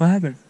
What happened?